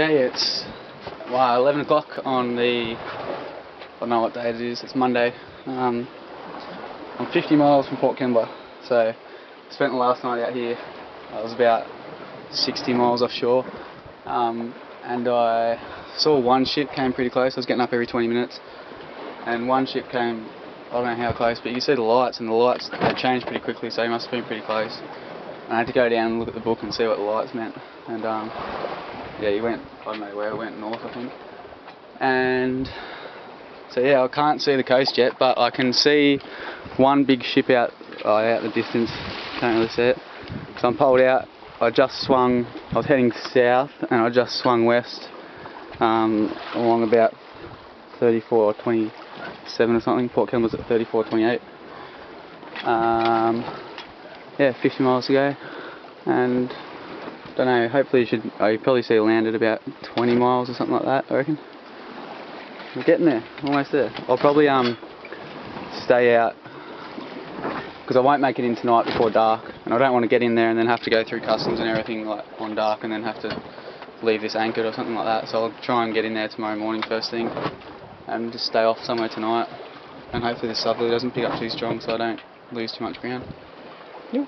Okay, it's wow, 11 o'clock on the, I don't know what day it is, it's Monday. Um, I'm 50 miles from Port Kembla, so spent the last night out here. I was about 60 miles offshore, um, and I saw one ship came pretty close. I was getting up every 20 minutes, and one ship came, I don't know how close, but you see the lights, and the lights they changed pretty quickly, so he must have been pretty close. And I had to go down and look at the book and see what the lights meant, and um, yeah, he went, I don't know where, he went north, I think. And so yeah, I can't see the coast yet, but I can see one big ship out, oh, out the distance. Can't really see it. So I'm pulled out. I just swung. I was heading south, and I just swung west um, along about 34 or 27 or something. Port Kembla's at 34 28. Um, yeah, 50 miles to go, and don't know. Hopefully, you should. You probably see land at about 20 miles or something like that. I reckon. We're getting there, almost there. I'll probably um stay out because I won't make it in tonight before dark, and I don't want to get in there and then have to go through customs and everything like on dark, and then have to leave this anchored or something like that. So I'll try and get in there tomorrow morning first thing, and just stay off somewhere tonight, and hopefully the southerly doesn't pick up too strong, so I don't lose too much ground. Yeah.